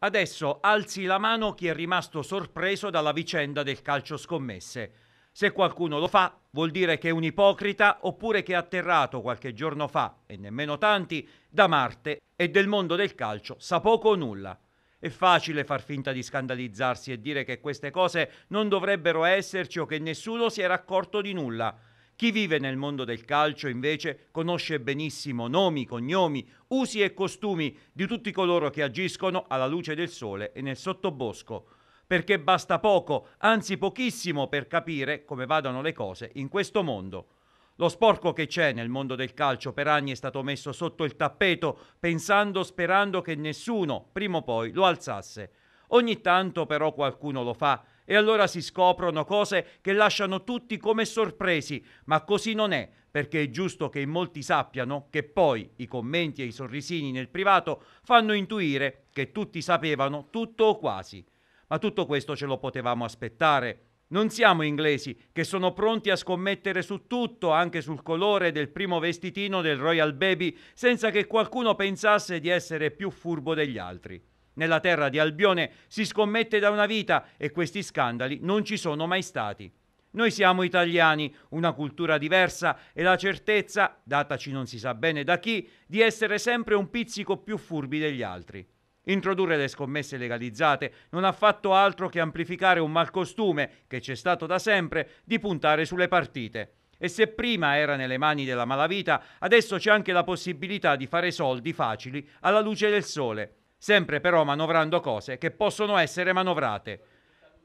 Adesso alzi la mano chi è rimasto sorpreso dalla vicenda del calcio scommesse. Se qualcuno lo fa, vuol dire che è un ipocrita oppure che è atterrato qualche giorno fa, e nemmeno tanti, da Marte e del mondo del calcio sa poco o nulla. È facile far finta di scandalizzarsi e dire che queste cose non dovrebbero esserci o che nessuno si era accorto di nulla. Chi vive nel mondo del calcio invece conosce benissimo nomi, cognomi, usi e costumi di tutti coloro che agiscono alla luce del sole e nel sottobosco, perché basta poco, anzi pochissimo, per capire come vadano le cose in questo mondo. Lo sporco che c'è nel mondo del calcio per anni è stato messo sotto il tappeto, pensando, sperando che nessuno, prima o poi, lo alzasse. Ogni tanto però qualcuno lo fa e allora si scoprono cose che lasciano tutti come sorpresi, ma così non è, perché è giusto che in molti sappiano che poi i commenti e i sorrisini nel privato fanno intuire che tutti sapevano tutto o quasi. Ma tutto questo ce lo potevamo aspettare. Non siamo inglesi che sono pronti a scommettere su tutto, anche sul colore del primo vestitino del Royal Baby, senza che qualcuno pensasse di essere più furbo degli altri. Nella terra di Albione si scommette da una vita e questi scandali non ci sono mai stati. Noi siamo italiani, una cultura diversa e la certezza, dataci non si sa bene da chi, di essere sempre un pizzico più furbi degli altri. Introdurre le scommesse legalizzate non ha fatto altro che amplificare un malcostume che c'è stato da sempre di puntare sulle partite. E se prima era nelle mani della malavita, adesso c'è anche la possibilità di fare soldi facili alla luce del sole sempre però manovrando cose che possono essere manovrate.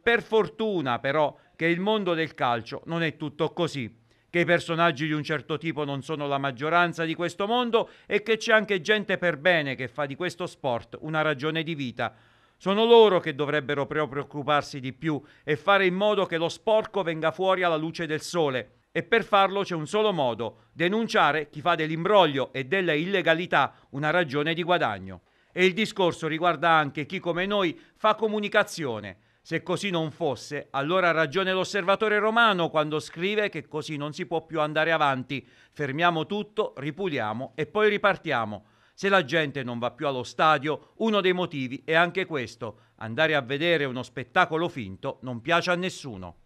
Per fortuna però che il mondo del calcio non è tutto così, che i personaggi di un certo tipo non sono la maggioranza di questo mondo e che c'è anche gente per bene che fa di questo sport una ragione di vita. Sono loro che dovrebbero preoccuparsi di più e fare in modo che lo sporco venga fuori alla luce del sole. E per farlo c'è un solo modo, denunciare chi fa dell'imbroglio e della illegalità una ragione di guadagno. E il discorso riguarda anche chi come noi fa comunicazione. Se così non fosse, allora ha ragione l'osservatore romano quando scrive che così non si può più andare avanti. Fermiamo tutto, ripuliamo e poi ripartiamo. Se la gente non va più allo stadio, uno dei motivi è anche questo. Andare a vedere uno spettacolo finto non piace a nessuno.